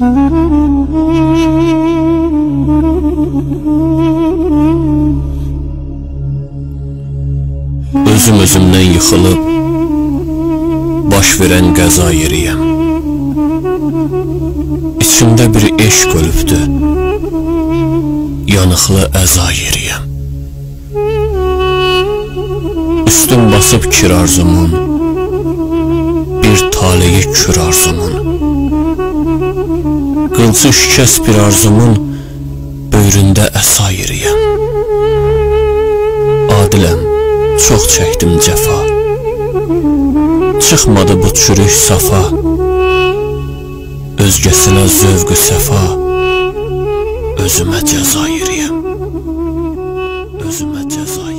Özüm özümdən yıxılıb baş verən qəza yeriyəm. İçimdə bir eşq ölübdü. Yanıqlı əza yeriyəm. Üstüm basıb kir arzumun, bir taleyi kür arzumun. Qılcı şikəs bir arzumun böyründə əsa yeriyəm. Adiləm, çox çəkdim cəfa. Çıxmadı bu çürük safa. Özgəsinə zövqü səfa. Özümə cəza yeriyəm. Özümə cəza